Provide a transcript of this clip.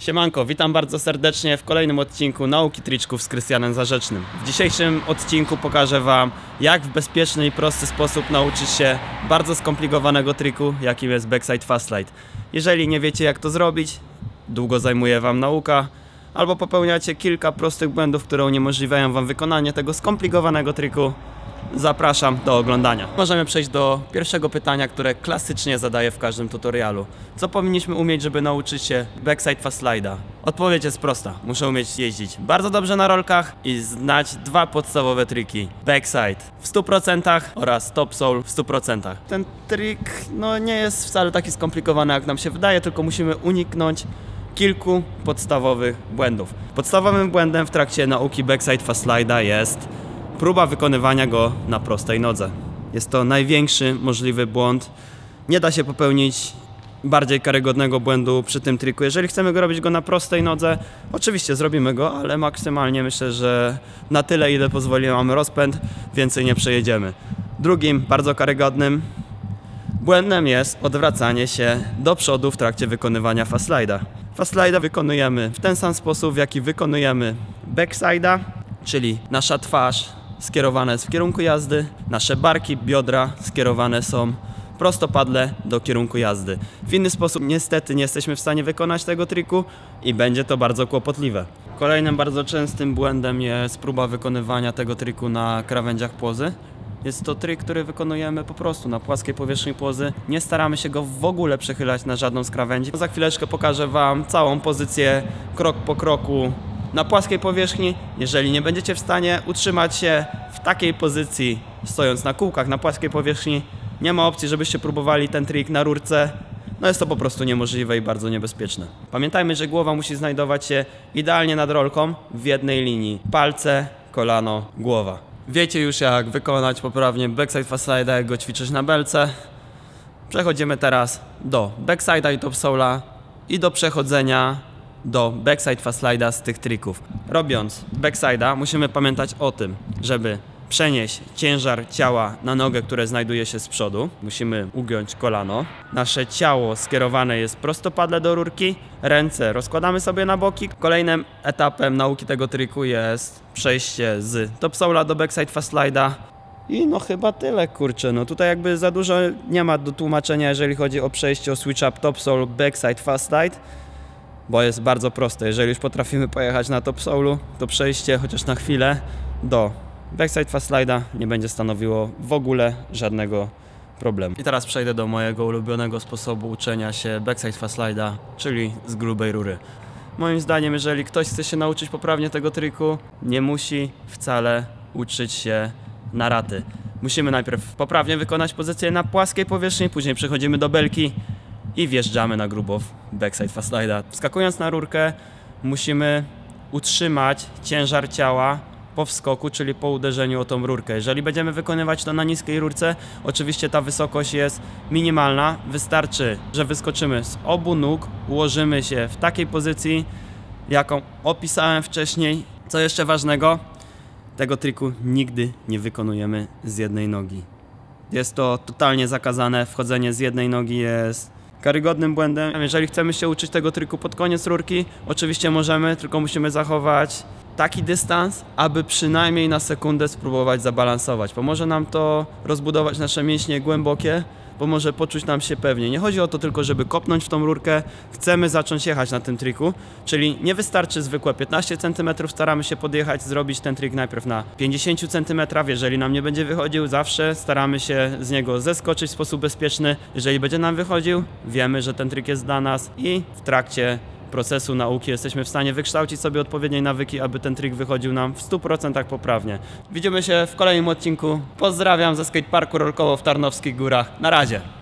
Siemanko, witam bardzo serdecznie w kolejnym odcinku Nauki Triczków z Krystianem Zarzecznym. W dzisiejszym odcinku pokażę Wam, jak w bezpieczny i prosty sposób nauczyć się bardzo skomplikowanego triku, jakim jest Backside Fast Slide. Jeżeli nie wiecie jak to zrobić, długo zajmuje Wam nauka, albo popełniacie kilka prostych błędów, które uniemożliwiają Wam wykonanie tego skomplikowanego triku, Zapraszam do oglądania. Możemy przejść do pierwszego pytania, które klasycznie zadaję w każdym tutorialu. Co powinniśmy umieć, żeby nauczyć się backside fast? Odpowiedź jest prosta. Muszę umieć jeździć bardzo dobrze na rolkach i znać dwa podstawowe triki. Backside w 100% oraz top soul w 100%. Ten trik no, nie jest wcale taki skomplikowany, jak nam się wydaje, tylko musimy uniknąć kilku podstawowych błędów. Podstawowym błędem w trakcie nauki backside fast jest próba wykonywania go na prostej nodze. Jest to największy możliwy błąd. Nie da się popełnić bardziej karygodnego błędu przy tym triku. Jeżeli chcemy go robić go na prostej nodze, oczywiście zrobimy go, ale maksymalnie myślę, że na tyle, ile pozwoli mamy rozpęd, więcej nie przejedziemy. Drugim, bardzo karygodnym błędem jest odwracanie się do przodu w trakcie wykonywania fast slide'a. Fast slide'a wykonujemy w ten sam sposób, w jaki wykonujemy backside'a, czyli nasza twarz skierowane jest w kierunku jazdy, nasze barki, biodra skierowane są prostopadle do kierunku jazdy. W inny sposób niestety nie jesteśmy w stanie wykonać tego triku i będzie to bardzo kłopotliwe. Kolejnym bardzo częstym błędem jest próba wykonywania tego triku na krawędziach płozy. Jest to trik, który wykonujemy po prostu na płaskiej powierzchni płozy. Nie staramy się go w ogóle przechylać na żadną z krawędzi. Za chwileczkę pokażę Wam całą pozycję krok po kroku na płaskiej powierzchni. Jeżeli nie będziecie w stanie utrzymać się w takiej pozycji, stojąc na kółkach na płaskiej powierzchni, nie ma opcji, żebyście próbowali ten trik na rurce. No jest to po prostu niemożliwe i bardzo niebezpieczne. Pamiętajmy, że głowa musi znajdować się idealnie nad rolką w jednej linii. Palce, kolano, głowa. Wiecie już jak wykonać poprawnie backside facade, jak go ćwiczyć na belce. Przechodzimy teraz do backside'a i top soula i do przechodzenia do backside fast slide'a z tych trików. Robiąc backside'a musimy pamiętać o tym, żeby przenieść ciężar ciała na nogę, które znajduje się z przodu. Musimy ugiąć kolano. Nasze ciało skierowane jest prostopadle do rurki. Ręce rozkładamy sobie na boki. Kolejnym etapem nauki tego triku jest przejście z top soula do backside fast slide'a. I no chyba tyle, kurczę. No tutaj jakby za dużo nie ma do tłumaczenia, jeżeli chodzi o przejście o switch up top soul, backside fast slide bo jest bardzo proste. Jeżeli już potrafimy pojechać na top to przejście chociaż na chwilę do backside fast nie będzie stanowiło w ogóle żadnego problemu. I teraz przejdę do mojego ulubionego sposobu uczenia się backside fast czyli z grubej rury. Moim zdaniem, jeżeli ktoś chce się nauczyć poprawnie tego triku, nie musi wcale uczyć się na raty. Musimy najpierw poprawnie wykonać pozycję na płaskiej powierzchni, później przechodzimy do belki, i wjeżdżamy na grubo w backside fast slide'a. Wskakując na rurkę musimy utrzymać ciężar ciała po wskoku, czyli po uderzeniu o tą rurkę. Jeżeli będziemy wykonywać to na niskiej rurce, oczywiście ta wysokość jest minimalna. Wystarczy, że wyskoczymy z obu nóg, ułożymy się w takiej pozycji, jaką opisałem wcześniej. Co jeszcze ważnego, tego triku nigdy nie wykonujemy z jednej nogi. Jest to totalnie zakazane, wchodzenie z jednej nogi jest karygodnym błędem. Jeżeli chcemy się uczyć tego triku pod koniec rurki, oczywiście możemy, tylko musimy zachować taki dystans, aby przynajmniej na sekundę spróbować zabalansować. Pomoże nam to rozbudować nasze mięśnie głębokie, pomoże poczuć nam się pewnie. Nie chodzi o to tylko, żeby kopnąć w tą rurkę, chcemy zacząć jechać na tym triku, czyli nie wystarczy zwykłe 15 cm, staramy się podjechać, zrobić ten trik najpierw na 50 cm, jeżeli nam nie będzie wychodził, zawsze staramy się z niego zeskoczyć w sposób bezpieczny. Jeżeli będzie nam wychodził, wiemy, że ten trik jest dla nas i w trakcie procesu nauki jesteśmy w stanie wykształcić sobie odpowiednie nawyki, aby ten trik wychodził nam w 100% poprawnie. Widzimy się w kolejnym odcinku. Pozdrawiam ze skateparku rolkowo w Tarnowskich Górach. Na razie.